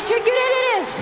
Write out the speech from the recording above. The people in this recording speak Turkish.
Teşekkür ederiz.